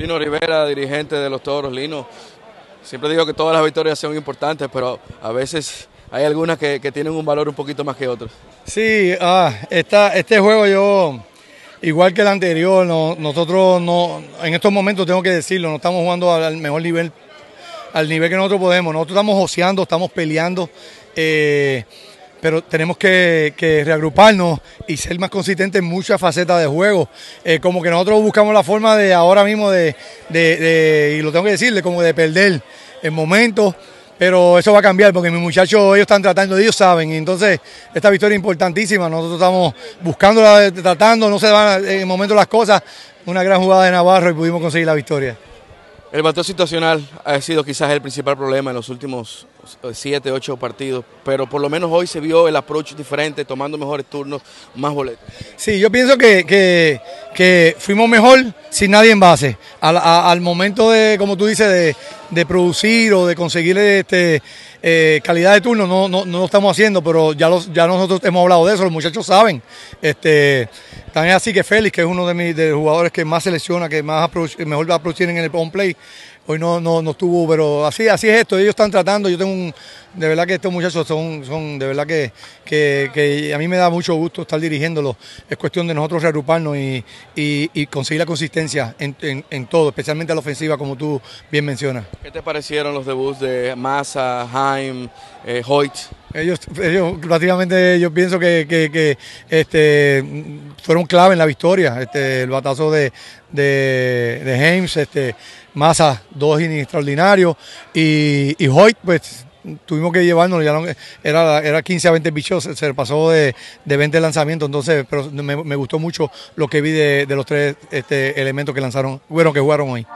Lino Rivera, dirigente de los Toros. Lino, siempre digo que todas las victorias son importantes, pero a veces hay algunas que, tienen un valor un poquito más que otros. Sí, ah, este juego yo, igual que el anterior, nosotros no, en estos momentos tengo que decirlo, no estamos jugando al mejor nivel, al nivel que nosotros podemos. Nosotros estamos oceando, estamos peleando. Eh, pero tenemos que, reagruparnos y ser más consistentes en muchas facetas de juego. Eh, como que nosotros buscamos la forma de ahora mismo de, y lo tengo que decirle, como de perder en momentos, pero eso va a cambiar porque mis muchachos, ellos están tratando, ellos saben, entonces esta victoria es importantísima, nosotros estamos buscándola, tratando, no se van en el momento las cosas, una gran jugada de Navarro y pudimos conseguir la victoria. El bateo situacional ha sido quizás el principal problema en los últimos siete, ocho partidos, pero por lo menos hoy se vio el approach diferente, tomando mejores turnos, más boletos. Sí, yo pienso que, que, fuimos mejor sin nadie en base. Al, momento de, como tú dices, de, de producir o de conseguir este, eh, calidad de turno, no, no, no, lo estamos haciendo, pero ya, los, ya nosotros hemos hablado de eso, los muchachos saben. Este, también así que Félix, que es uno de mis de jugadores que más selecciona, que más mejor approach tienen en el on play, hoy no, no, no estuvo, pero así, así es esto, ellos están tratando, yo tengo un, de verdad que estos muchachos son, son de verdad que, que, a mí me da mucho gusto estar dirigiéndolos, es cuestión de nosotros reagruparnos y, y, conseguir la consistencia en, en, todo, especialmente a la ofensiva, como tú bien mencionas. ¿Qué te parecieron los debuts de Massa, Haim, eh, Hoyt? Ellos, ellos prácticamente yo pienso que, que, este, fueron clave en la victoria, este, el batazo de, de, de este, Massa, dos extraordinarios, y, y Hoyt, pues tuvimos que llevarnos, ya era, era 15 a 20 bichos, se pasó de, de 20 lanzamientos, entonces pero me, gustó mucho lo que vi de, los tres este, elementos que lanzaron, bueno, que jugaron hoy.